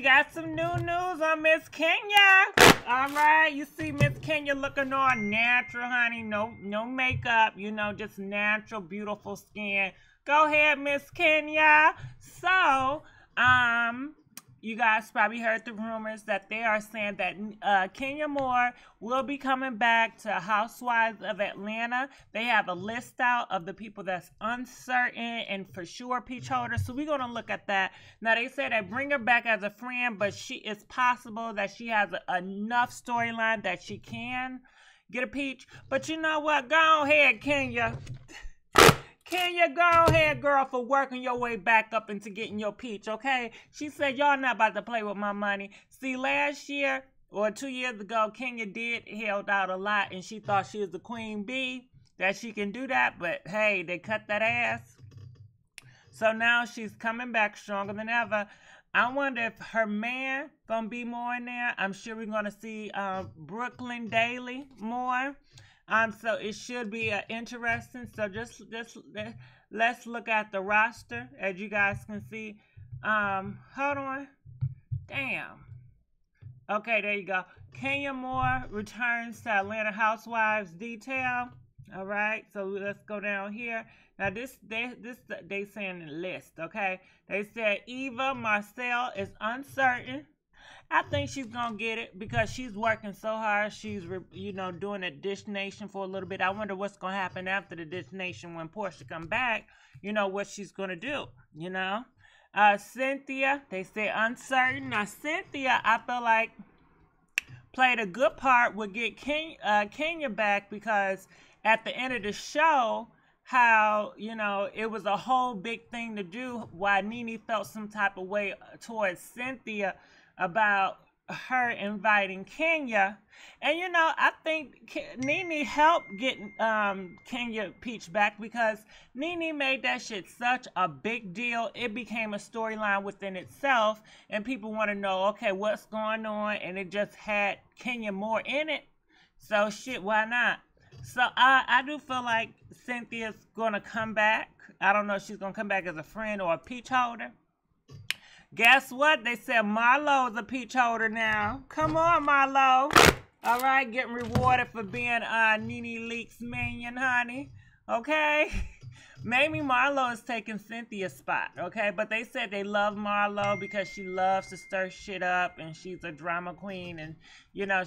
we got some new news on Miss Kenya. All right, you see Miss Kenya looking all natural, honey. No, no makeup. You know, just natural, beautiful skin. Go ahead, Miss Kenya. So, you guys probably heard the rumors that they are saying that uh, Kenya Moore will be coming back to Housewives of Atlanta. They have a list out of the people that's uncertain and for sure peach holder. So we're gonna look at that. Now they say they bring her back as a friend, but she it's possible that she has a, enough storyline that she can get a peach. But you know what? Go ahead, Kenya. You go ahead, girl, for working your way back up into getting your peach, okay? She said, y'all not about to play with my money. See, last year or two years ago, Kenya did held out a lot and she thought she was the queen bee, that she can do that, but hey, they cut that ass. So now she's coming back stronger than ever. I wonder if her man gonna be more in there. I'm sure we're gonna see um, Brooklyn Daly more. Um, so it should be uh, interesting. So just just let's look at the roster as you guys can see. Um, hold on. Damn. Okay, there you go. Kenya Moore returns to Atlanta Housewives detail. All right, so let's go down here. Now this they this they saying the list. Okay, they said Eva Marcille is uncertain. I think she's gonna get it because she's working so hard. She's, you know, doing a Dish Nation for a little bit. I wonder what's gonna happen after the Dish Nation when Porsha come back. You know what she's gonna do. You know, uh, Cynthia. They say uncertain. Now Cynthia, I feel like played a good part. Would get uh, Kenya back because at the end of the show how you know it was a whole big thing to do why Nene felt some type of way towards Cynthia about her inviting Kenya. And you know, I think Nene helped get um, Kenya Peach back because Nene made that shit such a big deal. It became a storyline within itself, and people want to know, okay, what's going on? And it just had Kenya more in it. So shit, why not? So I I do feel like Cynthia's gonna come back. I don't know if she's gonna come back as a friend or a peach holder. Guess what? They said Marlo is a peach holder now. Come on, Marlo. All right, getting rewarded for being uh, Nene Leakes minion, honey. Okay? Maybe Marlo is taking Cynthia's spot, okay? But they said they love Marlo because she loves to stir shit up and she's a drama queen and, you know,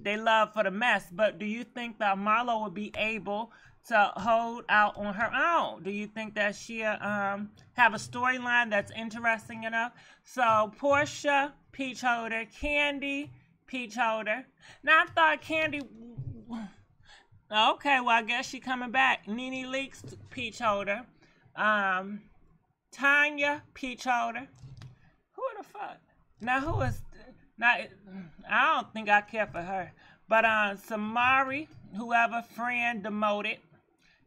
they love for the mess. But do you think that Marlo would be able to hold out on her own? Do you think that she'll um, have a storyline that's interesting enough? So Porsha, Peach Holder, Kandi, Peach Holder. Now I thought Kandi. Okay, well I guess she coming back. Nene Leakes, Peach Holder. Um, Tanya, Peach Holder. Who the fuck? Now who is? Now I don't think I care for her. But uh, Shamari, whoever friend demoted.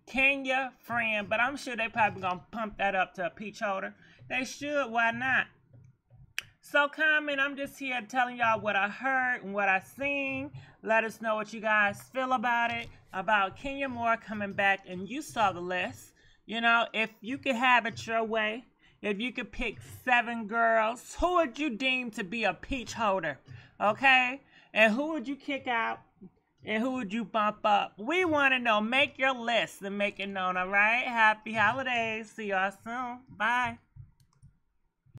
Kenya friend, but I'm sure they probably gonna pump that up to a peach holder. They should, why not? So comment, I'm just here telling y'all what I heard and what I seen. Let us know what you guys feel about it, about Kenya Moore coming back, and you saw the list. You know, if you could have it your way, if you could pick seven girls, who would you deem to be a peach holder? Okay? And who would you kick out? And who would you bump up? We want to know. Make your list and make it known, all right? Happy holidays. See y'all soon. Bye.